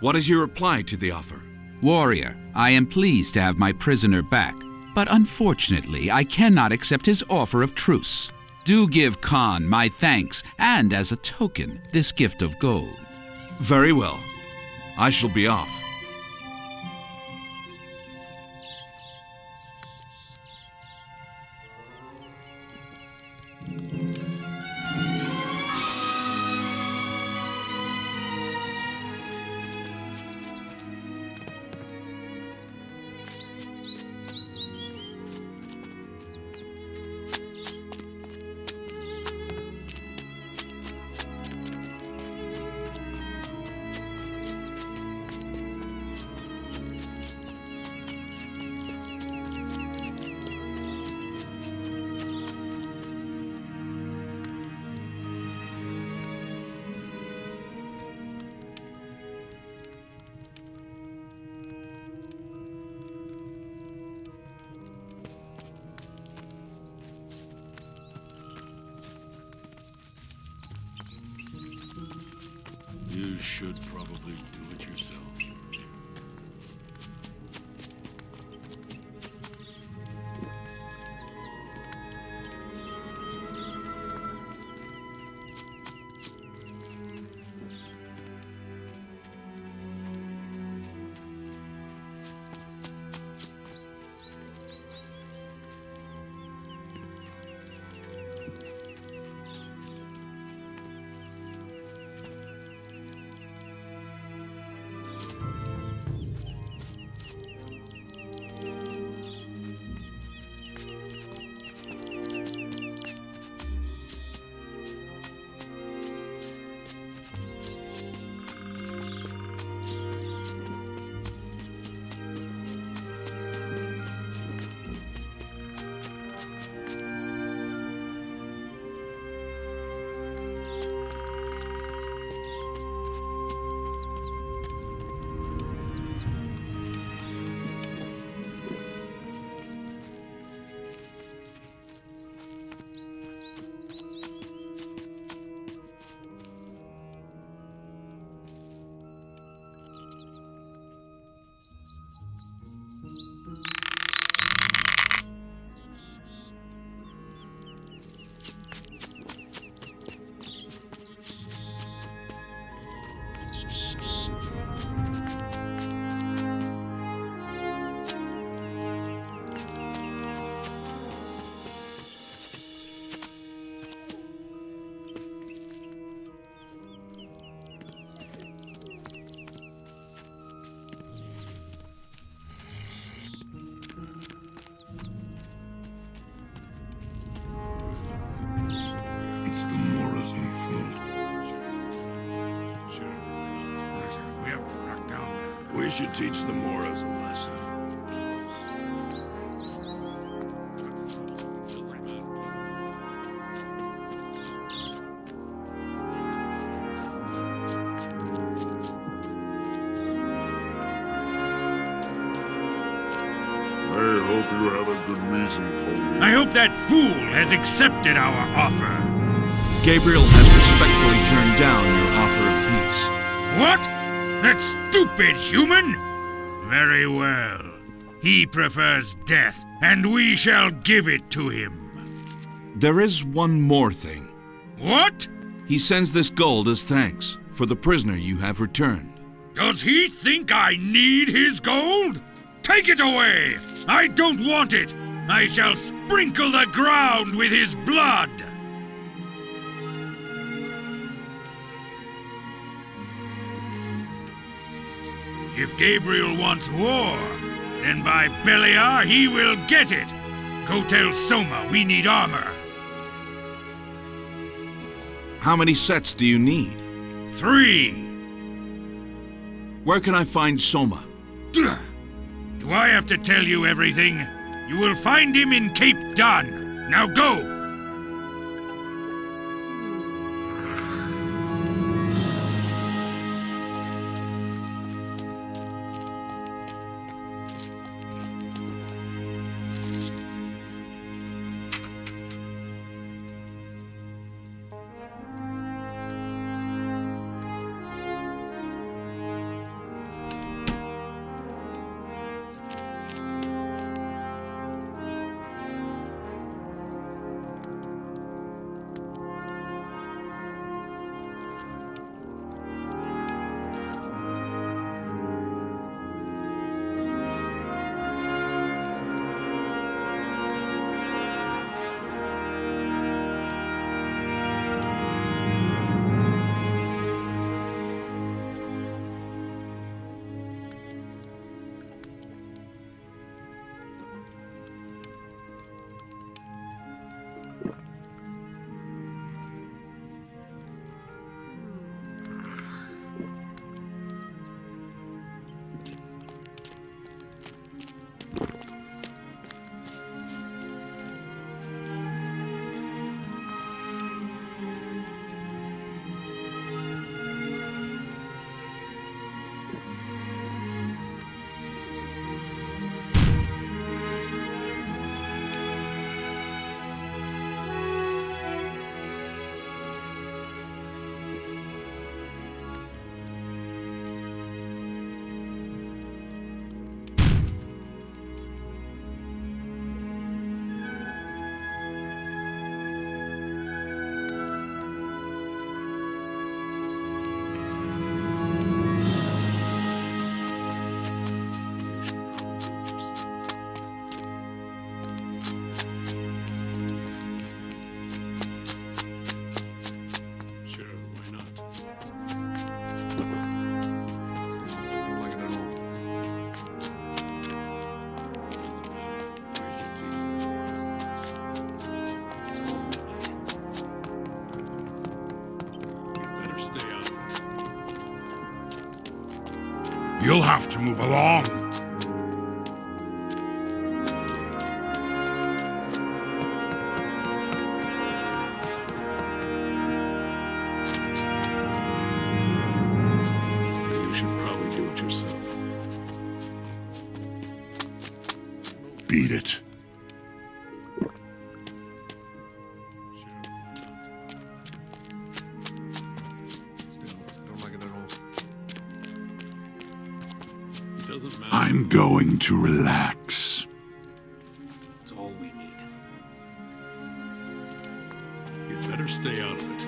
What is your reply to the offer? Warrior, I am pleased to have my prisoner back, but unfortunately I cannot accept his offer of truce. Do give Kan my thanks, and as a token, this gift of gold. Very well. I shall be off. You should Morazan fault. Sure. We have to crack down. We should teach the Morras a lesson. I hope you have a good reason for me. I hope that fool has accepted our offer. Gabriel has respectfully turned down your offer of peace. What? That stupid human? Very well. He prefers death, and we shall give it to him. There is one more thing. What? He sends this gold as thanks for the prisoner you have returned. Does he think I need his gold? Take it away! I don't want it! I shall sprinkle the ground with his blood! If Gabriel wants war, then by Beliar he will get it! Go tell Soma we need armor. How many sets do you need? Three! Where can I find Soma? Do I have to tell you everything? You will find him in Cape Dun. Now go! You'll have to move along. I'm going to relax. It's all we need. You'd better stay out of it.